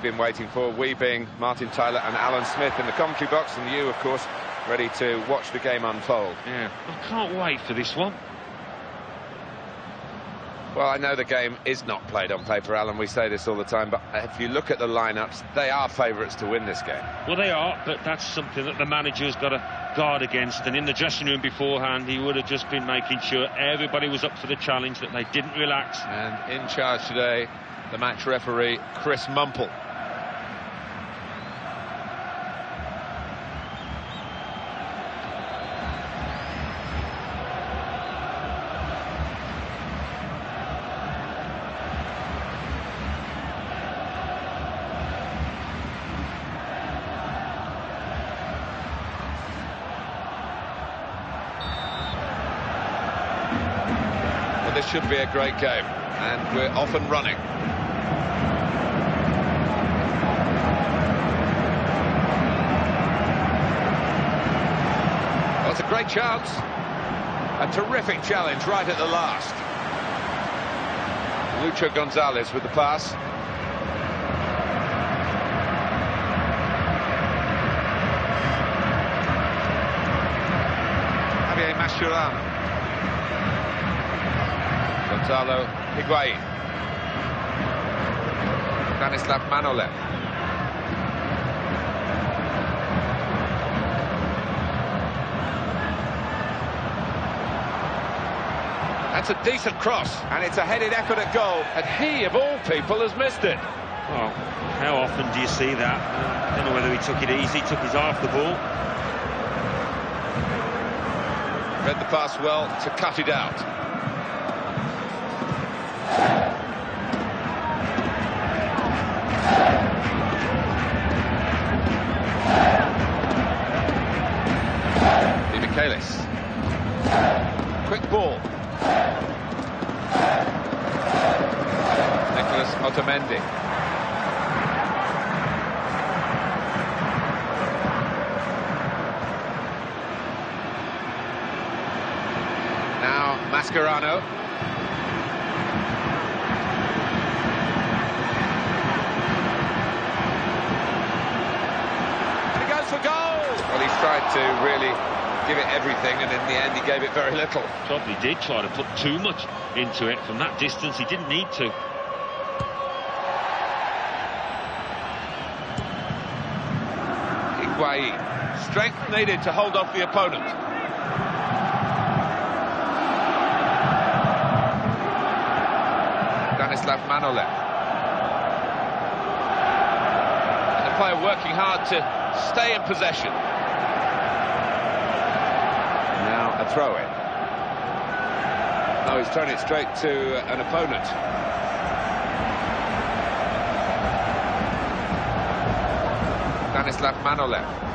we've been waiting for. We being Martin Tyler and Alan Smith in the commentary box, and you, of course, ready to watch the game unfold. Yeah, I can't wait for this one. Well, I know the game is not played on paper, Alan. We say this all the time, but if you look at the lineups, they are favourites to win this game. Well, they are, but that's something that the manager's got to guard against. And in the dressing room beforehand, he would have just been making sure everybody was up for the challenge, that they didn't relax. And in charge today, the match referee, Chris Mumple. Should be a great game, and we're off and running. Well, a great chance. A terrific challenge right at the last. Lucho Gonzalez with the pass. Javier Mascherano. Gonzalo Higuain. Stanislav Manolev. That's a decent cross, and it's a headed effort at goal, and he, of all people, has missed it. Well, how often do you see that? I don't know whether he took it easy, took his eye off the ball. Read the pass well to cut it out. Otamendi. Now Mascherano. He goes for goal! Well, he's tried to really give it everything, and in the end he gave it very little. Probably did try to put too much into it from that distance. He didn't need to. Higuain. Strength needed to hold off the opponent. Stanislav Manolev. And the player working hard to stay in possession. Now a throw in. No, he's thrown it straight to an opponent. Stanislav Manolev.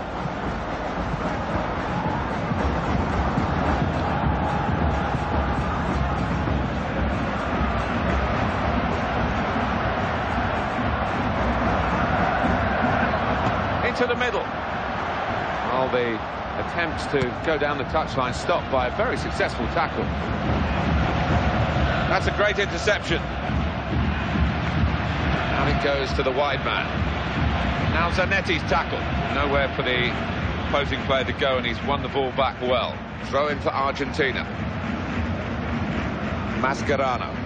Middle. Well, the attempts to go down the touchline stopped by a very successful tackle. That's a great interception. And it goes to the wide man. Now Zanetti's tackle. Nowhere for the opposing player to go, and he's won the ball back well. Throw in for Argentina. Mascherano.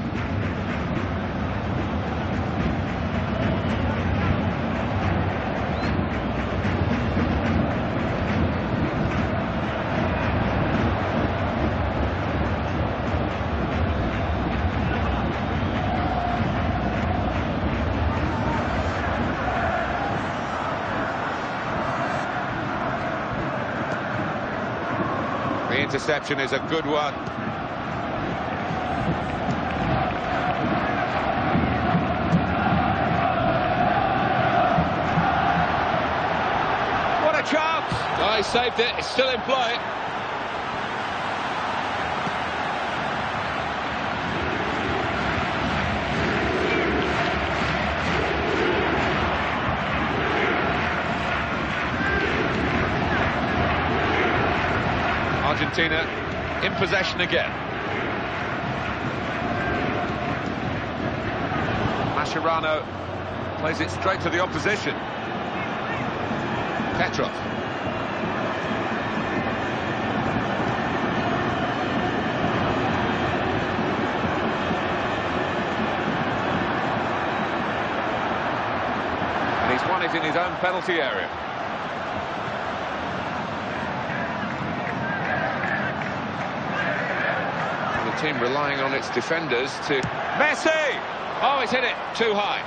The interception is a good one. What a chance! Oh, he saved it. It's still in play. Argentina in possession again. Mascherano Plays it straight to the opposition. Petrov. And he's won it in his own penalty area. And the team relying on its defenders to... Messi! Oh, he's hit it too high.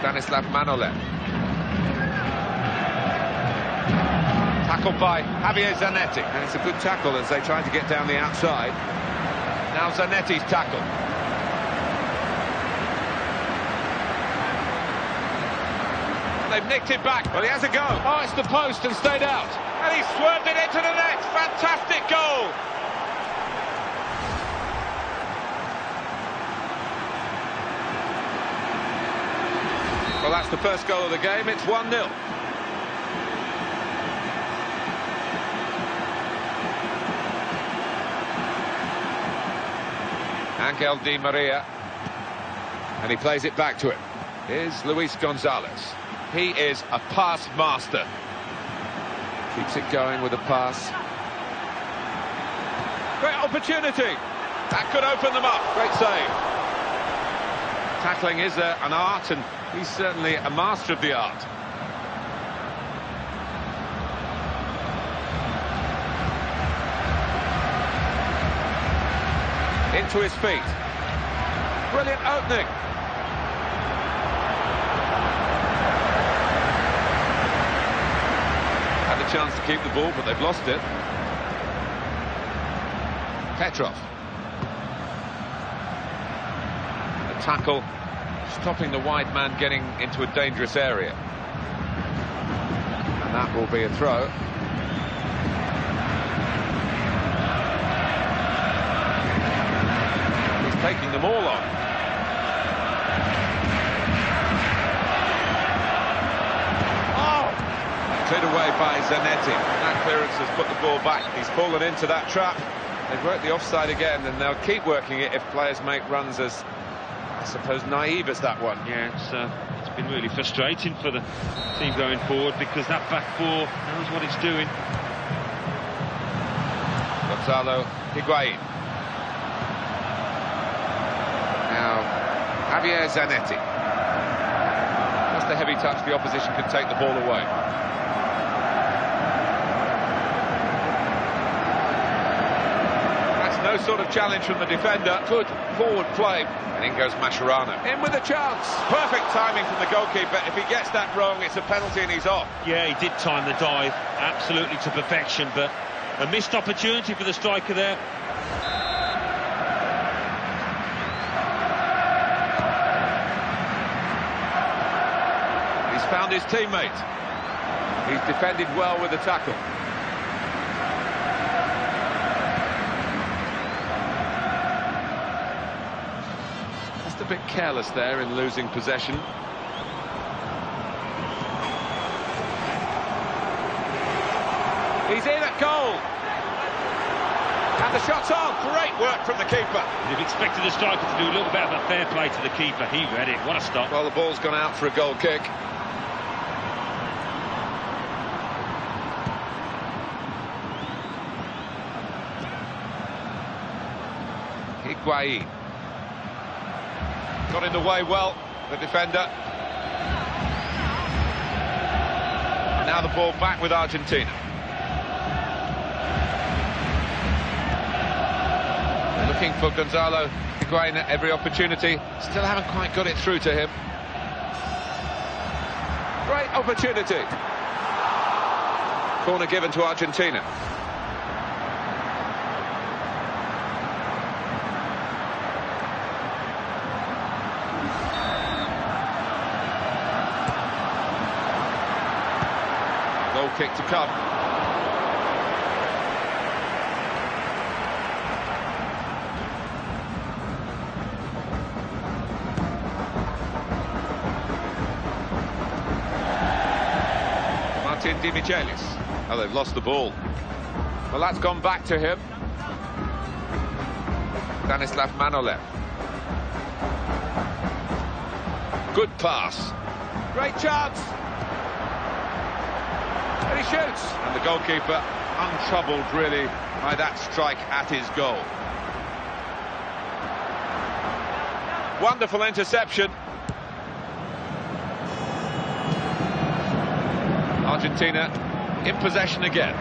Stanislav Manolev. Tackled by Javier Zanetti. And it's a good tackle as they try to get down the outside. Now Zanetti's tackle. They've nicked it back. Well, he has a go. Oh, it's the post and stayed out. And he swerved it into the net. Fantastic goal. Well, that's the first goal of the game. It's 1-0. Angel Di Maria. And he plays it back to him. Here's Luis Gonzalez. He is a pass master. Keeps it going with a pass. Great opportunity. That could open them up. Great save. Tackling is uh, an art, and he's certainly a master of the art. Into his feet. Brilliant opening. Chance to keep the ball, but they've lost it. Petrov. A tackle, stopping the wide man getting into a dangerous area. And that will be a throw. He's taking them all on. By Zanetti. That clearance has put the ball back. He's fallen into that trap. They've worked the offside again, and they'll keep working it if players make runs as, I suppose, naive as that one. Yeah, it's, uh, it's been really frustrating for the team going forward because that back four knows what it's doing. Gonzalo Higuain. Now, Javier Zanetti. Just a heavy touch, the opposition could take the ball away. That's no sort of challenge from the defender. Good forward play. And in goes Mascherano. In with a chance. Perfect timing from the goalkeeper. If he gets that wrong, it's a penalty and he's off. Yeah, he did time the dive absolutely to perfection, but a missed opportunity for the striker there. He's found his teammate. He's defended well with the tackle. A bit careless there in losing possession. He's in at goal. And the shot's on. Great work from the keeper. You'd have expected the striker to do a little bit of a fair play to the keeper. He read it. What a stop. Well, the ball's gone out for a goal kick. Higuain. Got in the way well, the defender. Now the ball back with Argentina. They're looking for Gonzalo Higuain at every opportunity. Still haven't quite got it through to him. Great opportunity. Corner given to Argentina. Goal kick to come. Martin Oh, they've lost the ball. Well, that's gone back to him. Stanislav Manolev. Good pass. Great chance. And he shoots. And the goalkeeper untroubled, really, by that strike at his goal. Wonderful interception. Argentina in possession again.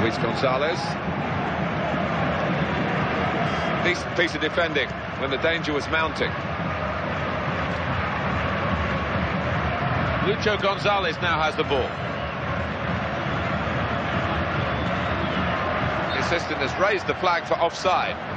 Luis Gonzalez. Decent piece of defending when the danger was mounting. Lucho Gonzalez now has the ball. The assistant has raised the flag for offside.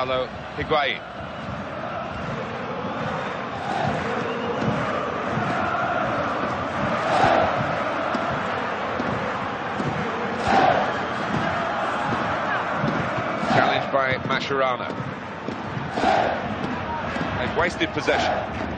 Gonzalo Higuain. Challenged by Mascherano. They've wasted possession.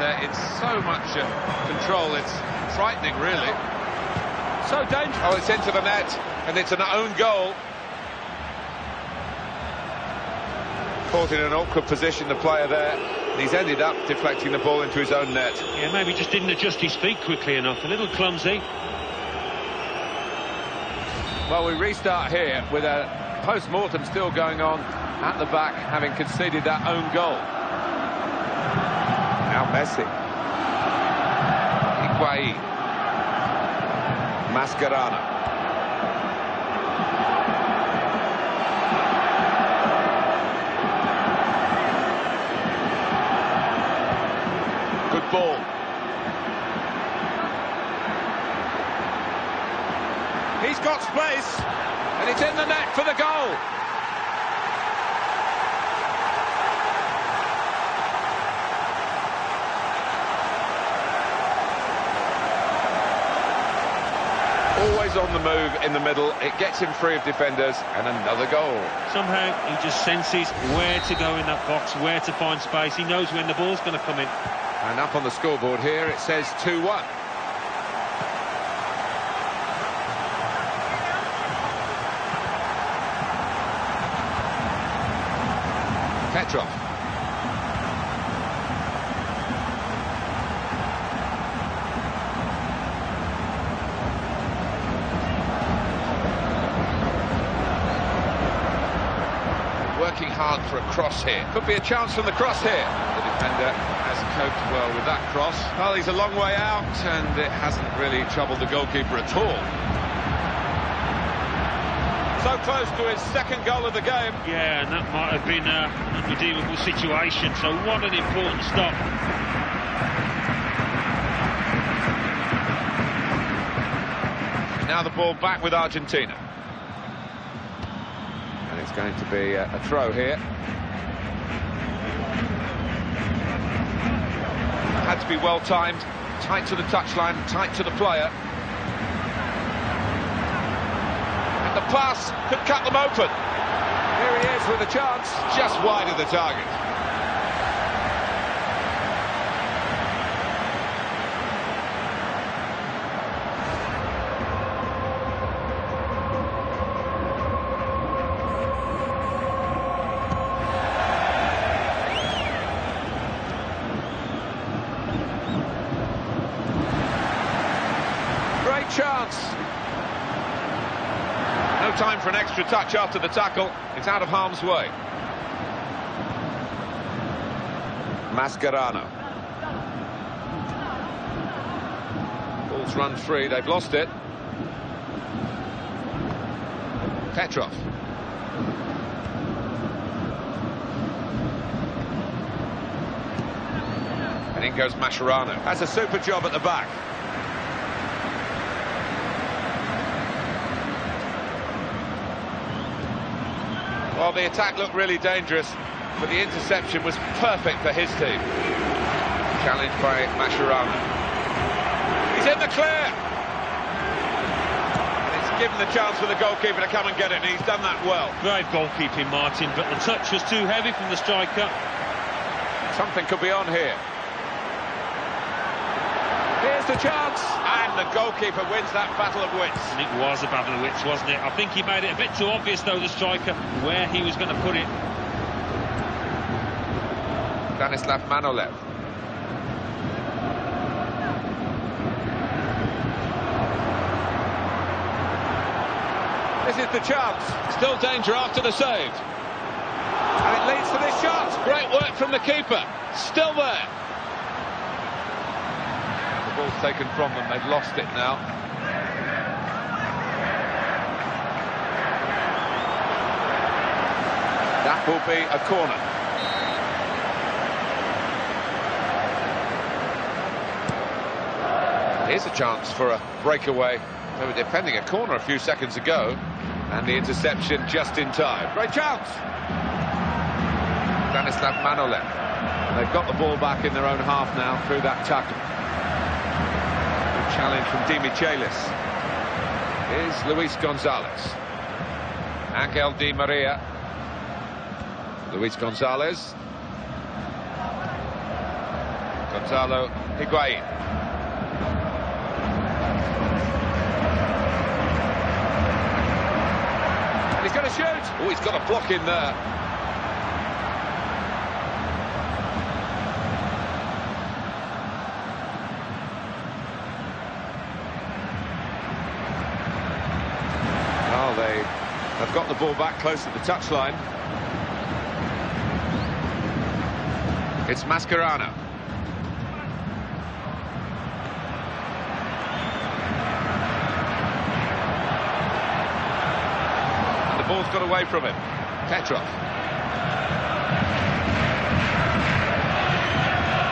There, it's so much uh, control. It's frightening, really. So dangerous. Oh, it's into the net, and it's an own goal. Caught in an awkward position, the player there. And he's ended up deflecting the ball into his own net. Yeah, maybe just didn't adjust his feet quickly enough. A little clumsy. Well, we restart here with a post-mortem still going on at the back, having conceded that own goal. Messi. Higuain. Mascherano. Good ball. He's got space, and it's in the net for the goal. Always on the move in the middle. It gets him free of defenders, and another goal. Somehow he just senses where to go in that box, where to find space. He knows when the ball's going to come in. And up on the scoreboard here, it says 2-1. Petrov. Working hard for a cross here. Could be a chance from the cross here. The defender has coped well with that cross. Well, he's a long way out, and it hasn't really troubled the goalkeeper at all. So close to his second goal of the game. Yeah, and that might have been a unredeemable situation. So what an important stop. Now the ball back with Argentina. And it's going to be a, a throw here. To be well timed, tight to the touchline, tight to the player. And the pass could cut them open. Here he is with a chance, just wide of the target. Great chance. No time for an extra touch after the tackle. It's out of harm's way. Mascherano. Ball's run free. They've lost it. Petrov. And in goes Mascherano. Has a super job at the back. The attack looked really dangerous, but the interception was perfect for his team. Challenged by Mascherano. He's in the clear! And it's given the chance for the goalkeeper to come and get it, and he's done that well. Great goalkeeping, Martin, but the touch was too heavy from the striker. Something could be on here. Here's the chance, the goalkeeper wins that battle of wits. And it was a battle of wits, wasn't it? I think he made it a bit too obvious, though, the striker, where he was going to put it. Stanislav Manolev. This is the chance. Still danger after the save. And it leads to this shot. Great work from the keeper. Still there. Ball's taken from them. They've lost it now. That will be a corner. Here's a chance for a breakaway. They were defending a corner a few seconds ago, and the interception just in time. Great chance! Stanislav Manolev. They've got the ball back in their own half now through that tackle. Challenge from Demichelis. Here's Luis Gonzalez. Angel Di Maria. Luis Gonzalez. Gonzalo Higuain. And he's going to shoot. Oh, he's got a block in there. Oh, they have got the ball back close to the touchline. It's Mascherano. The ball's got away from him. Petrov.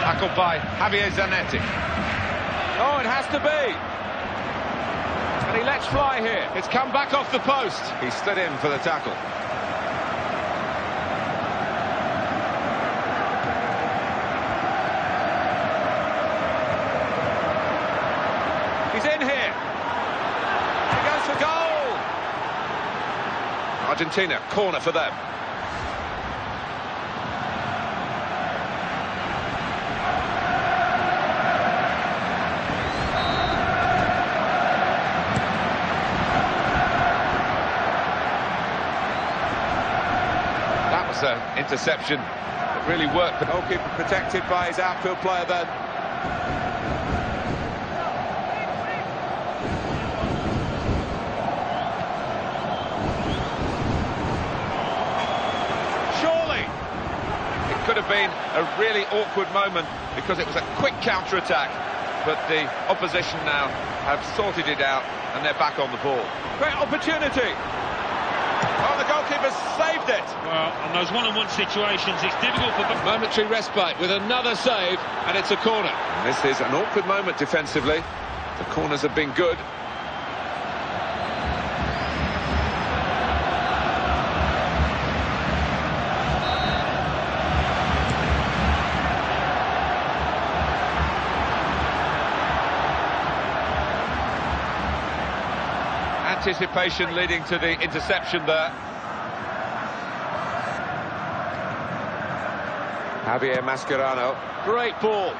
Tackled by Javier Zanetti. Oh, it has to be. He fly here. It's come back off the post. He slid in for the tackle. He's in here. He goes for goal. Argentina, corner for them. That was an interception that really worked. The goalkeeper protected by his outfield player then. Surely it could have been a really awkward moment because it was a quick counter-attack. But the opposition now have sorted it out and they're back on the ball. Great opportunity. Goalkeeper saved it. Well, on those one-on-one situations, it's difficult for... The momentary respite with another save, and it's a corner. This is an awkward moment defensively. The corners have been good. Anticipation leading to the interception there. Javier Mascherano. Great ball.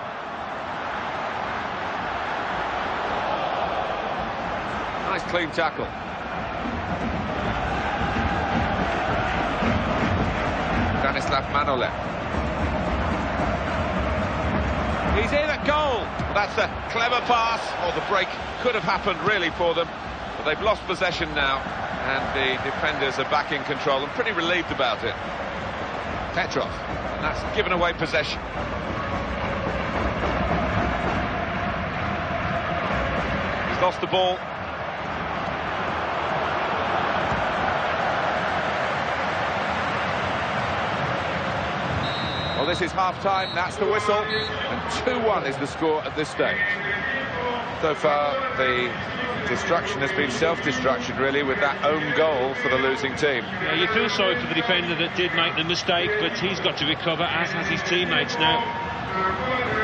Nice clean tackle. Stanislav Manolev. He's in at goal. That's a clever pass. Or the break could have happened really for them. But they've lost possession now. And the defenders are back in control and pretty relieved about it. Petrov. And that's given away possession. He's lost the ball. Well, this is half-time, that's the whistle, and 2-1 is the score at this stage. So far, the destruction has been self-destruction, really, with that own goal for the losing team. Yeah, you feel sorry for the defender that did make the mistake, but he's got to recover, as has his teammates now.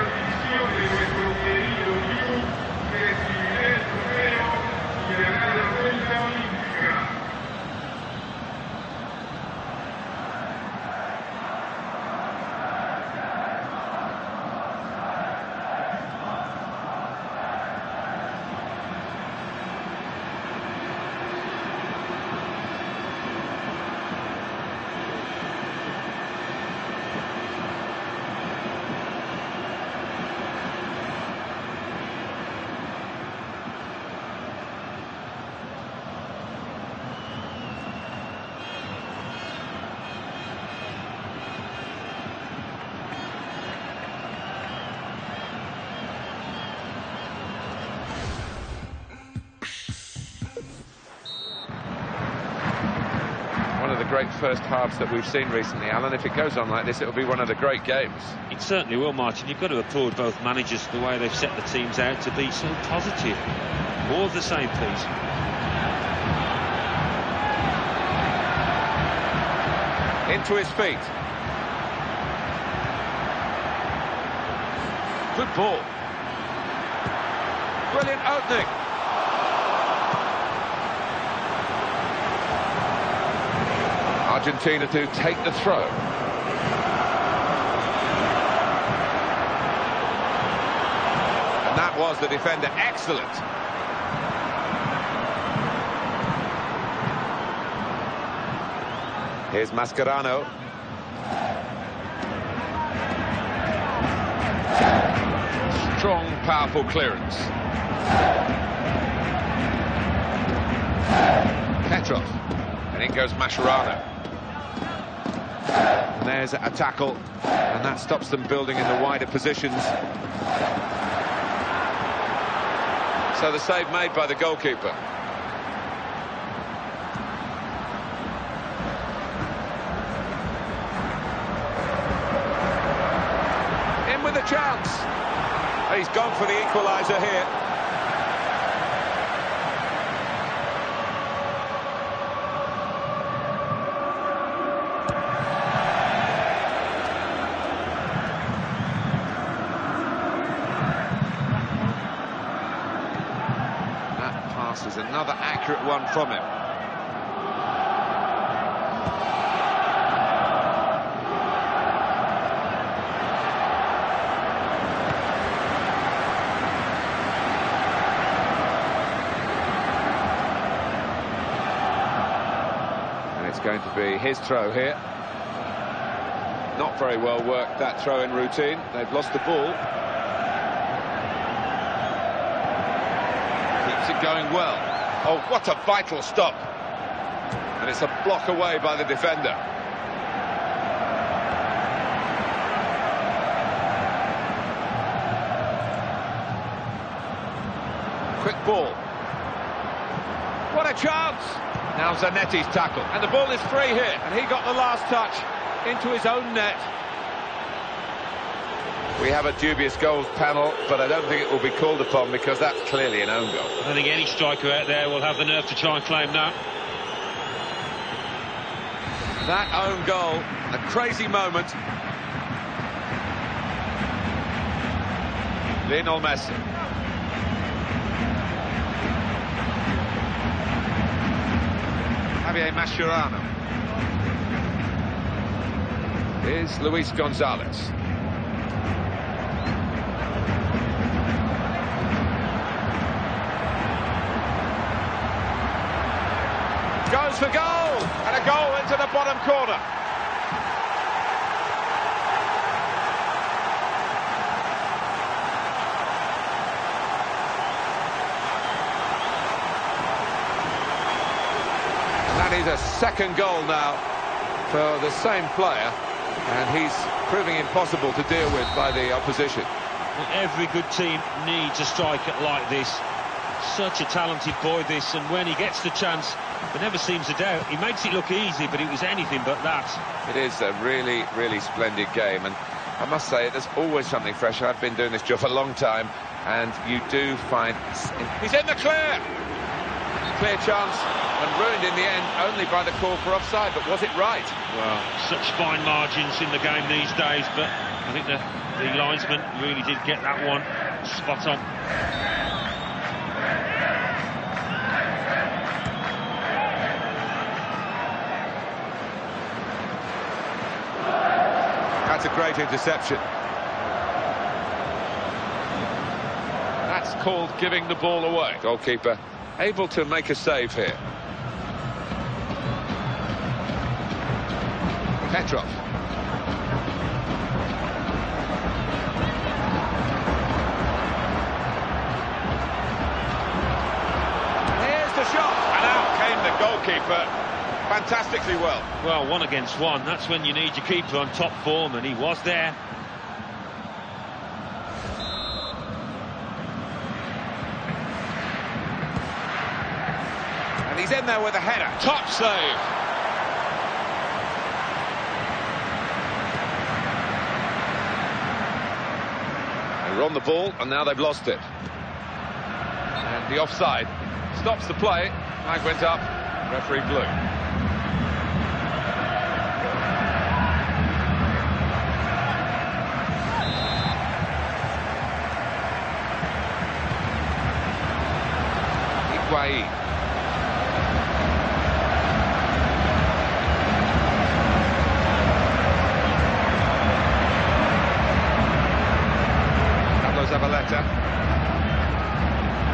Great first halves that we've seen recently, Alan. If it goes on like this, it'll be one of the great games. It certainly will, Martin. You've got to applaud both managers for the way they've set the teams out to be so positive. More of the same, please. Into his feet. Good ball. Brilliant opening. Argentina to take the throw. And that was the defender. Excellent. Here's Mascherano. Strong, powerful clearance. Petrov. And in goes Mascherano. And there's a tackle, and that stops them building in the wider positions. So the save made by the goalkeeper. In with a chance. He's gone for the equaliser here. is another accurate one from him. And it's going to be his throw here. Not very well worked, that throw-in routine. They've lost the ball. Keeps it going well. Oh, what a vital stop. And it's a block away by the defender. Quick ball. What a chance! Now Zanetti's tackle. And the ball is free here. And he got the last touch into his own net. We have a dubious goals panel, but I don't think it will be called upon because that's clearly an own goal. I don't think any striker out there will have the nerve to try and claim that. That own goal, a crazy moment. Lionel Messi. Javier Mascherano. Here's Luis Gonzalez. Goes for goal, and a goal into the bottom corner. And that is a second goal now for the same player, and he's proving impossible to deal with by the opposition. Well, every good team needs a striker like this. Such a talented boy, this, and when he gets the chance, there never seems a doubt. He makes it look easy, but it was anything but that. It is a really, really splendid game, and I must say, there's always something fresh. I've been doing this job for a long time, and you do find... He's in the clear! Clear chance, and ruined in the end only by the call for offside, but was it right? Well, such fine margins in the game these days, but I think the, the linesman really did get that one spot on. Great interception. That's called giving the ball away. Goalkeeper able to make a save here. Petrov. Here's the shot. And out came the goalkeeper fantastically well. Well, one against one, that's when you need your keeper on top form, and he was there. And he's in there with a header. Top save. They were on the ball, and now they've lost it. And the offside stops the play. Flag went up. Referee blew. Carlos Zabaleta.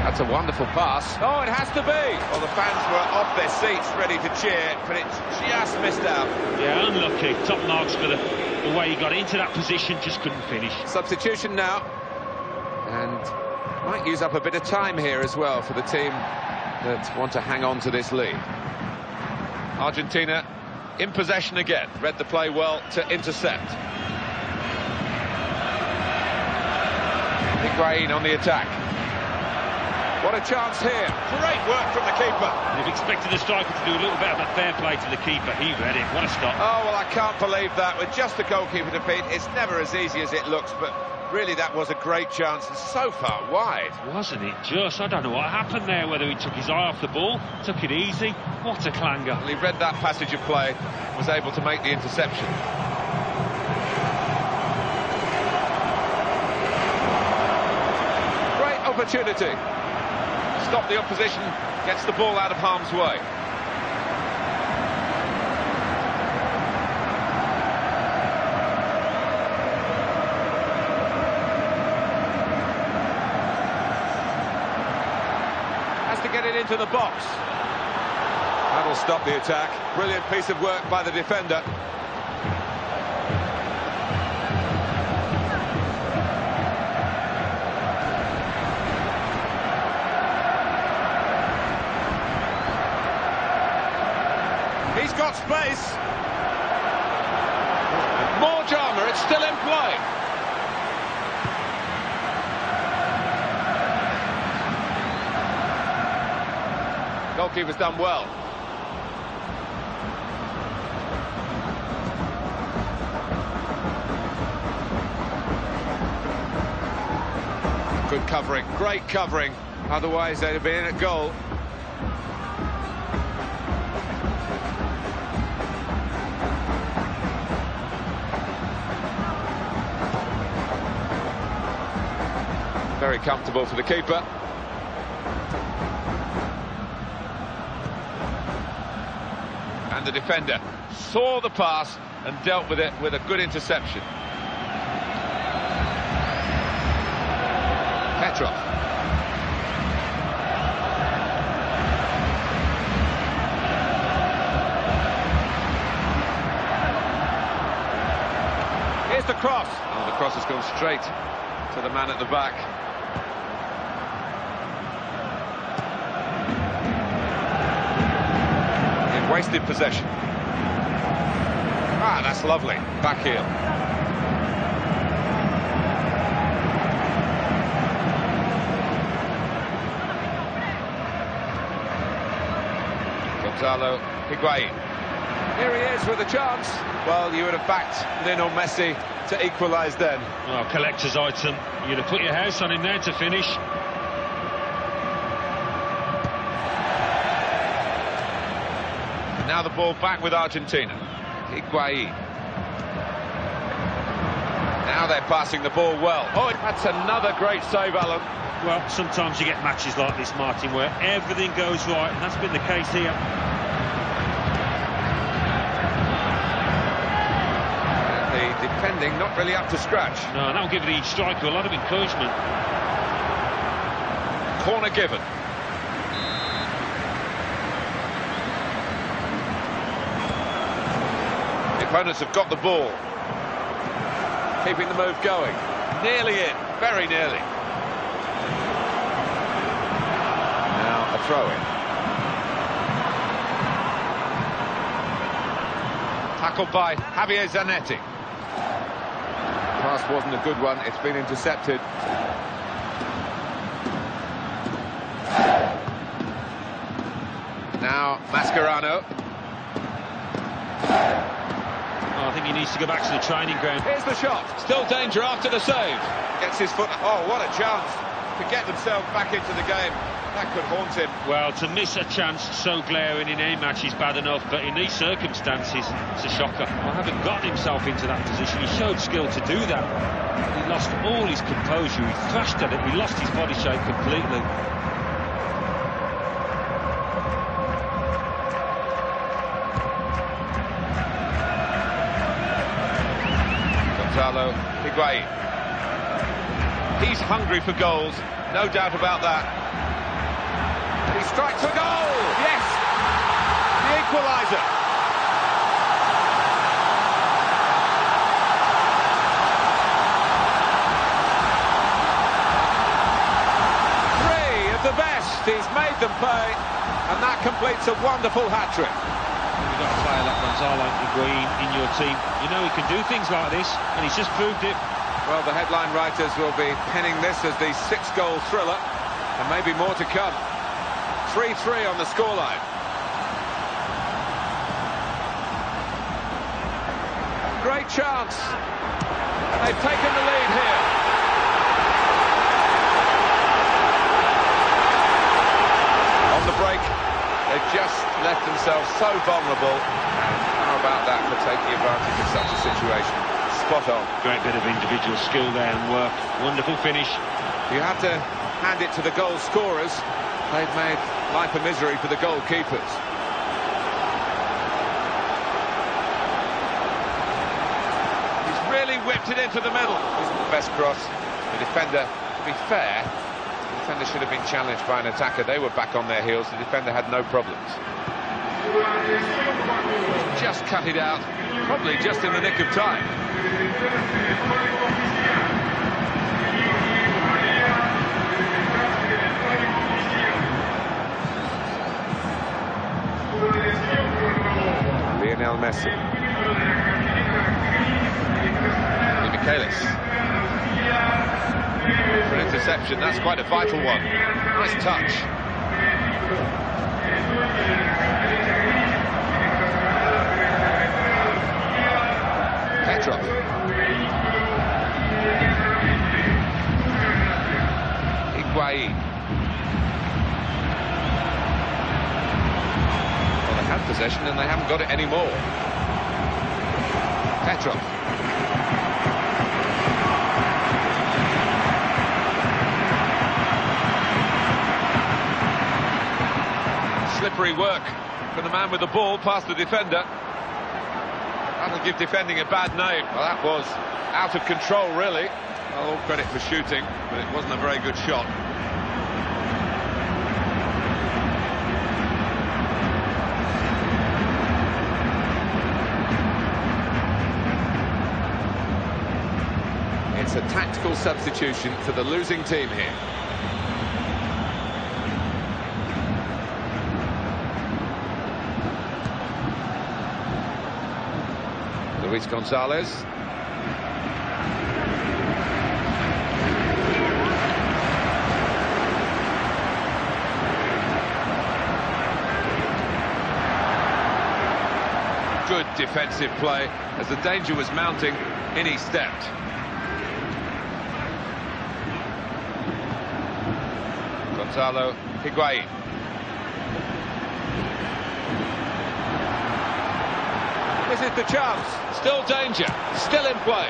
That's a wonderful pass. Oh, it has to be. Well, the fans were off their seats, ready to cheer, but it just missed out. Yeah, unlucky. Top marks for the, the way he got into that position, just couldn't finish. Substitution now. And might use up a bit of time here as well for the team that want to hang on to this lead. Argentina in possession again. Read the play well to intercept. Higuain on the attack. What a chance here. Great work from the keeper. You've expected the striker to do a little bit of a fair play to the keeper. He read it. What a stop. Oh, well, I can't believe that. With just the goalkeeper to beat, it's never as easy as it looks, but really that was a great chance and so far wide. Wasn't it just? I don't know what happened there, whether he took his eye off the ball, took it easy. What a clanger. Well, he read that passage of play, was able to make the interception. Great opportunity. Stop the opposition, gets the ball out of harm's way. Has to get it into the box. That'll stop the attack. Brilliant piece of work by the defender. Goalkeeper's done well. Good covering, great covering. Otherwise, they'd have been in at goal. Very comfortable for the keeper. The defender saw the pass and dealt with it with a good interception. Petrov. Here's the cross. Oh, the cross has gone straight to the man at the back. Wasted possession. Ah, that's lovely. Back heel. Gonzalo Higuain. Here he is with a chance. Well, you would have backed Lionel Messi to equalise then. Well, collector's item. You'd have put your house on him there to finish. Now the ball back with Argentina. Higuain. Now they're passing the ball well. Oh, that's another great save, Alan. Well, sometimes you get matches like this, Martin, where everything goes right, and that's been the case here. The defending not really up to scratch. No, that'll give the striker a lot of encouragement. Corner given. Opponents have got the ball. Keeping the move going. Nearly in, very nearly. Now a throw-in. Tackled by Javier Zanetti. Pass wasn't a good one, it's been intercepted. Now Mascherano. Oh, I think he needs to go back to the training ground. Here's the shot. Still danger after the save. Gets his foot. Oh, what a chance to get themselves back into the game. That could haunt him. Well, to miss a chance so glaring in any match is bad enough, but in these circumstances, it's a shocker. Well, having gotten himself into that position, he showed skill to do that. He lost all his composure, he thrashed at it, he lost his body shape completely. Gonzalo Higuain. He's hungry for goals, no doubt about that. He strikes a goal! Yes! The equaliser. Three of the best. He's made them pay, and that completes a wonderful hat-trick. Player Gonzalo Higuain in your team. You know he can do things like this, and he's just proved it. Well, the headline writers will be penning this as the six-goal thriller, and maybe more to come. 3-3 on the scoreline. Great chance. They've taken the lead here. On the break, they've just left themselves so vulnerable. How about that for taking advantage of such a situation? Spot on. Great bit of individual skill there and work. Wonderful finish. You have to hand it to the goal scorers. They've made life a misery for the goalkeepers. He's really whipped it into the middle. Isn't the best cross. The defender, to be fair, the defender should have been challenged by an attacker. They were back on their heels. The defender had no problems. Just cut it out, probably just in the nick of time. Lionel Messi. Michaelis. For an interception, that's quite a vital one. Nice touch. Petrov. Higuain. Well, they had possession and they haven't got it anymore. Petrov. Slippery work for the man with the ball past the defender. That'll give defending a bad name. Well, that was out of control, really. All credit for shooting, but it wasn't a very good shot. It's a tactical substitution for the losing team here. Luis Gonzalez. Good defensive play. As the danger was mounting, in he stepped. Gonzalo Higuain. The chance. Still danger. Still in play.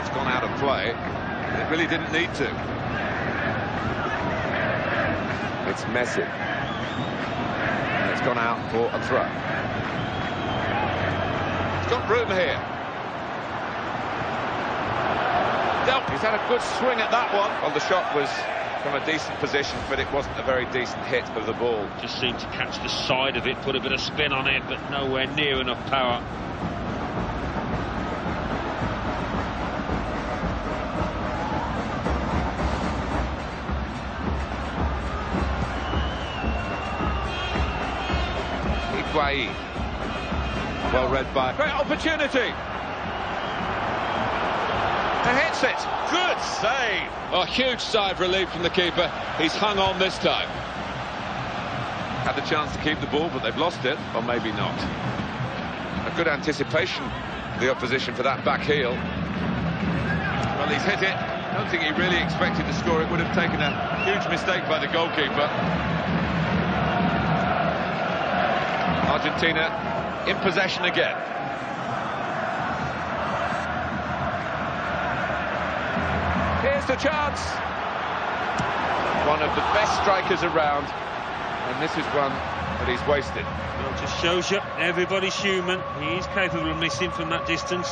It's gone out of play. It really didn't need to. It's Messi. And it's gone out for a throw. He's got room here. Dealt. He's had a good swing at that one. Well, the shot was from a decent position, but it wasn't a very decent hit of the ball. Just seemed to catch the side of it, put a bit of spin on it, but nowhere near enough power. Higuain. Well read by. Great opportunity. And hits it. Good save. A huge sigh of relief from the keeper. He's hung on this time. Had the chance to keep the ball, but they've lost it. Or maybe not. A good anticipation, the opposition for that back heel. Well, he's hit it. I don't think he really expected to score. It would have taken a huge mistake by the goalkeeper. Argentina in possession again. Here's the chance. One of the best strikers around, and this is one that he's wasted. Well, it just shows you everybody's human. He is capable of missing from that distance.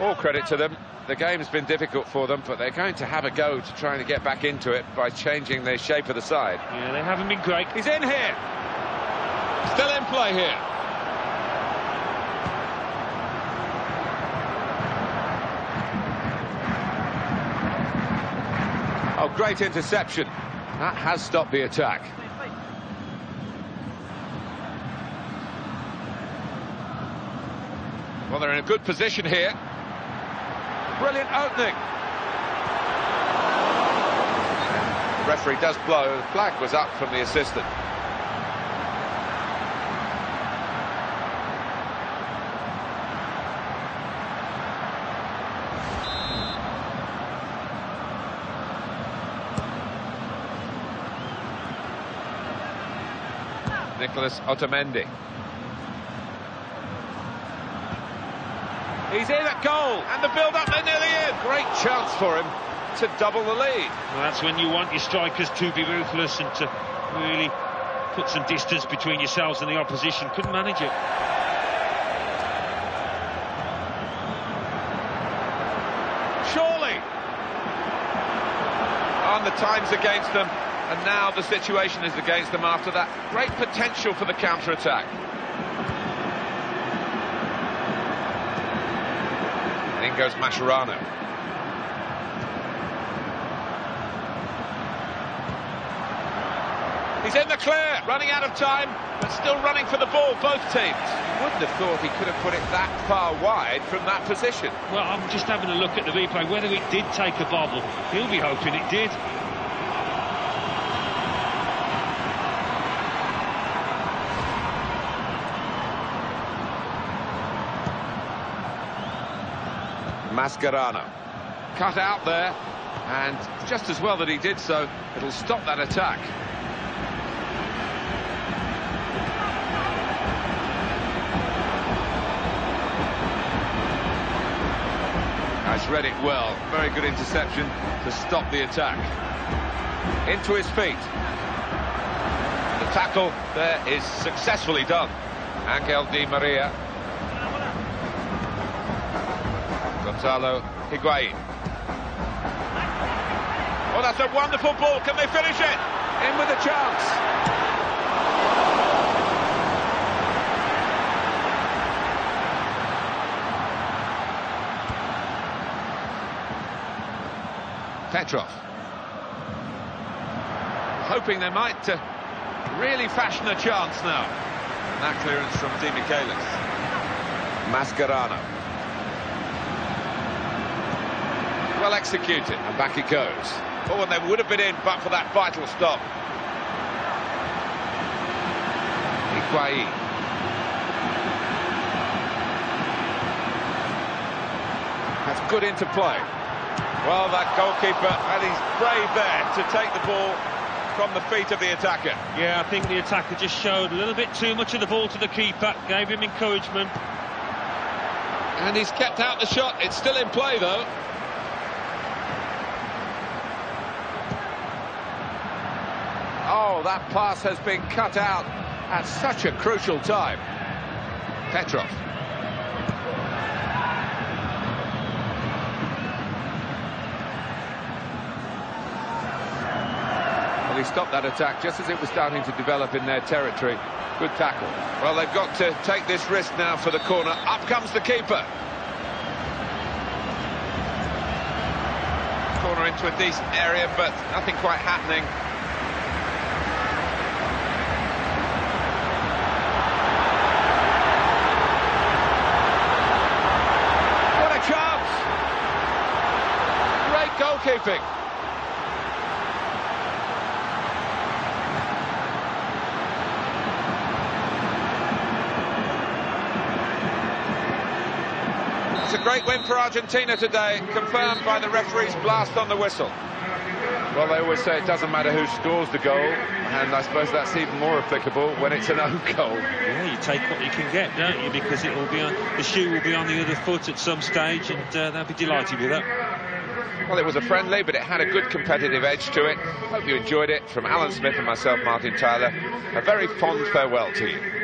All credit to them. The game's been difficult for them, but they're going to have a go to trying to get back into it by changing the shape of the side. Yeah, they haven't been great. He's in here. Still in play here. Oh, great interception. That has stopped the attack. Well, they're in a good position here. Brilliant opening. The referee does blow. The flag was up from the assistant. Nicholas Otamendi. He's in at goal, and the build-up, they're nearly in. Great chance for him to double the lead. Well, that's when you want your strikers to be ruthless and to really put some distance between yourselves and the opposition. Couldn't manage it. Surely. And the time's against them, and now the situation is against them after that. Great potential for the counter-attack. In goes Mascherano. He's in the clear, running out of time, but still running for the ball, both teams. You Wouldn't have thought he could have put it that far wide from that position. Well, I'm just having a look at the replay. Whether it did take a bobble, he'll be hoping it did. Mascherano. Cut out there, and just as well that he did so, it'll stop that attack. Has read it well. Very good interception to stop the attack. Into his feet. The tackle there is successfully done. Angel Di Maria. Gonzalo Higuain. Oh, that's a wonderful ball. Can they finish it? In with a chance. Petrov. hoping they might uh, really fashion a chance now. That clearance from Demichelis. Mascherano. Well executed. And back it goes. Oh, and they would have been in but for that vital stop. Higuain. That's good interplay. Well, that goalkeeper, and he's brave there to take the ball from the feet of the attacker. Yeah, I think the attacker just showed a little bit too much of the ball to the keeper, gave him encouragement. And he's kept out the shot. It's still in play, though. Oh, that pass has been cut out at such a crucial time. Petrov. Well, he stopped that attack just as it was starting to develop in their territory. Good tackle. Well, they've got to take this risk now for the corner. Up comes the keeper. Corner into a decent area, but nothing quite happening. What a chance! Great goalkeeping. It's a great win for Argentina today, confirmed by the referee's blast on the whistle. Well, they always say it doesn't matter who scores the goal, and I suppose that's even more applicable when it's an own goal. Yeah, you take what you can get, don't you? Because it will be on, the shoe will be on the other foot at some stage, and uh, they'll be delighted with that. Well, it was a friendly, but it had a good competitive edge to it. Hope you enjoyed it. From Alan Smith and myself, Martin Tyler, a very fond farewell to you.